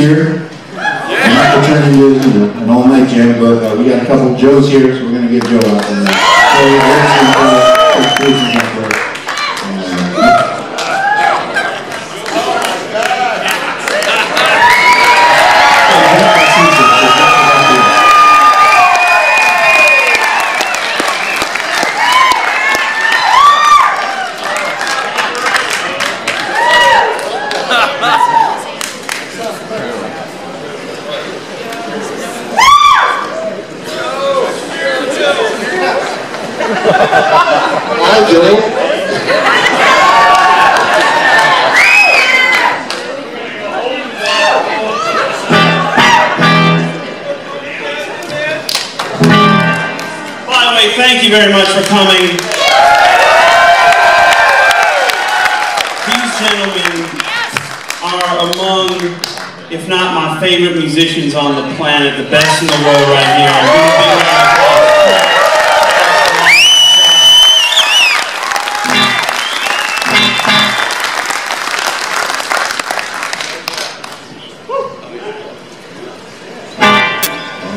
here. I'm not pretending to, you an all-night jam, but uh, we got a couple of Joes here, so we're gonna get Joe out there. So, uh, Way, thank you very much for coming. These gentlemen are among, if not my favorite musicians on the planet, the best in the world right here.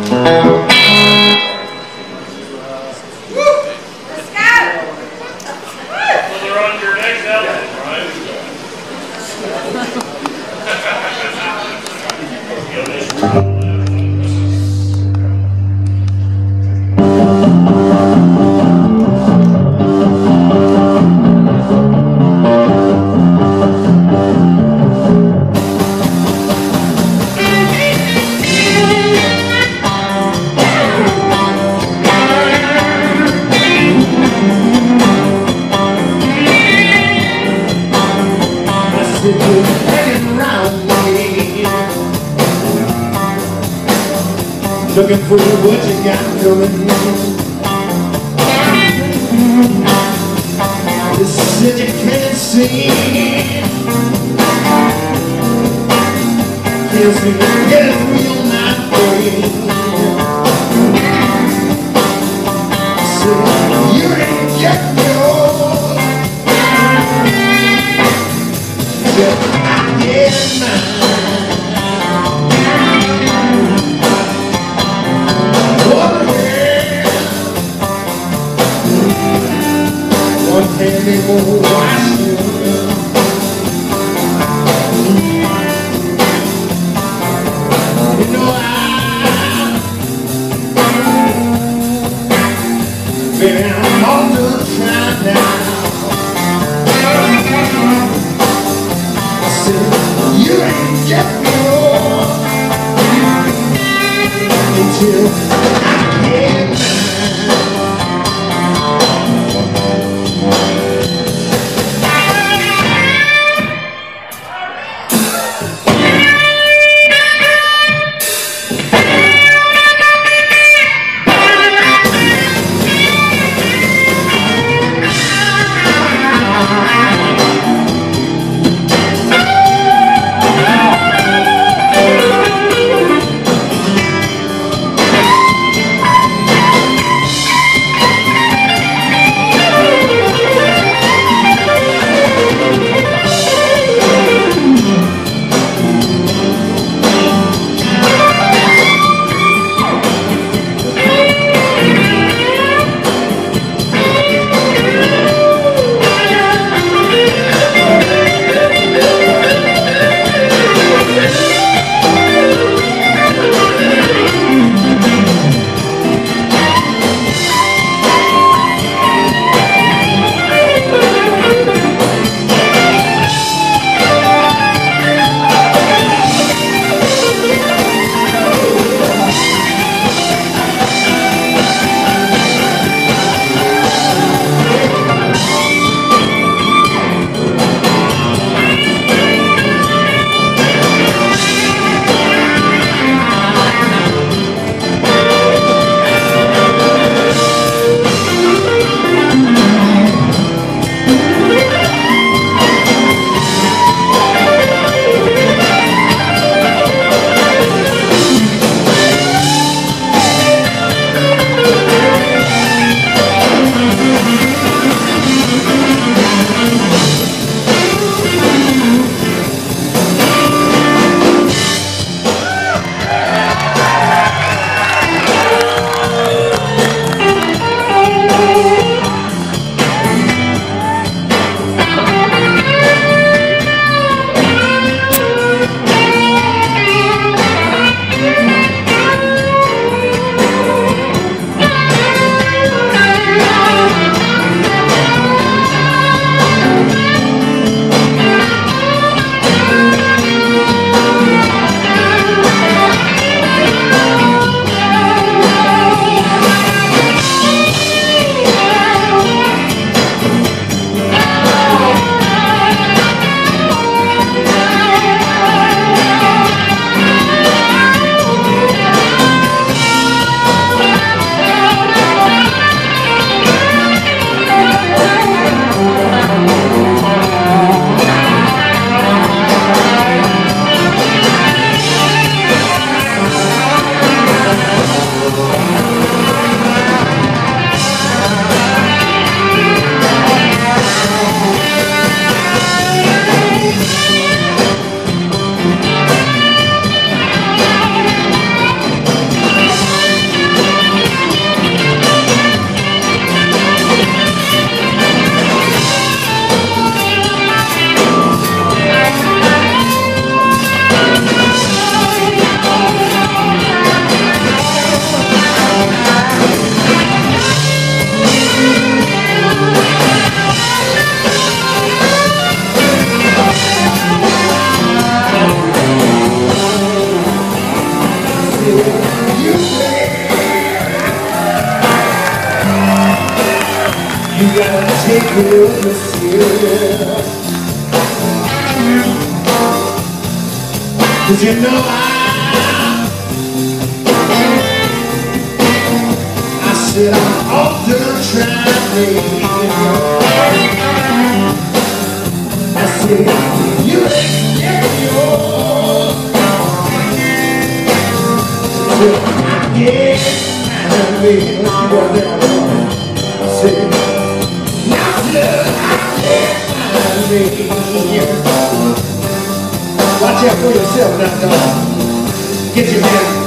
Give them Looking for what you got going You said you can't see. Can't seem to get real Cause you know I I said I'm often trying I said you ain't get yours Yeah, I mean, Watch out for yourself now, dog. Get your hands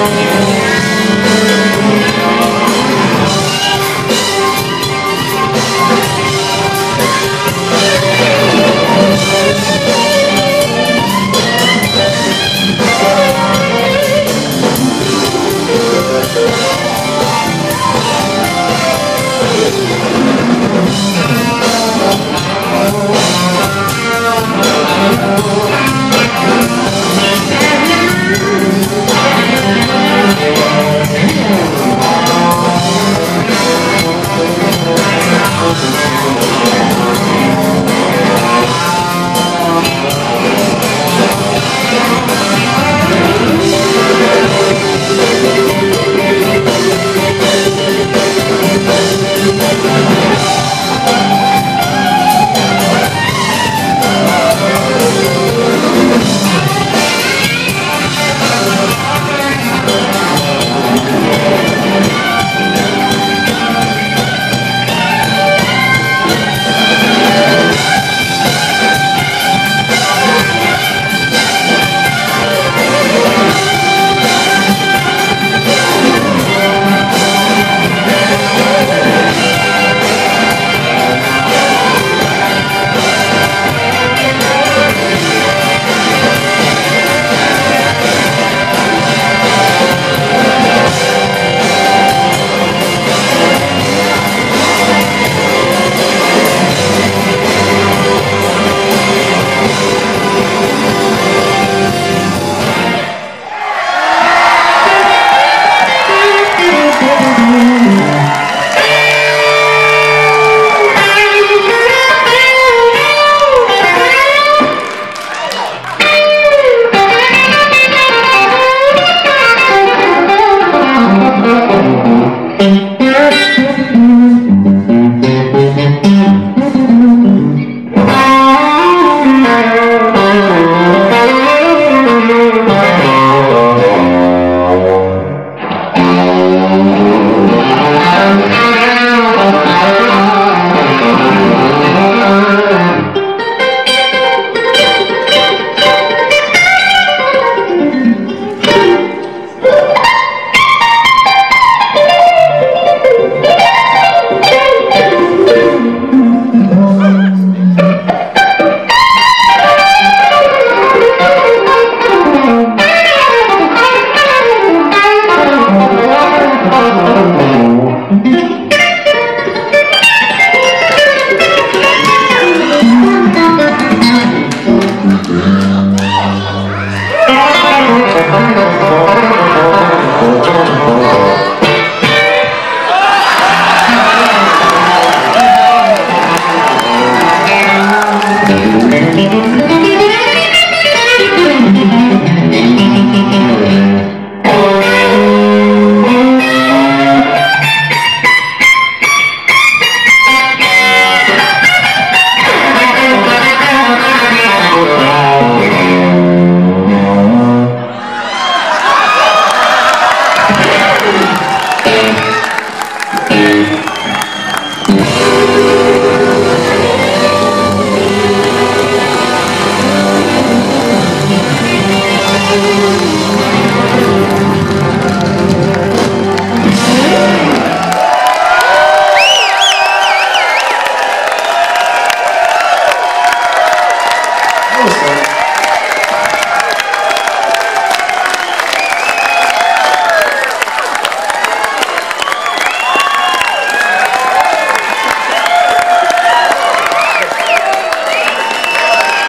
Oh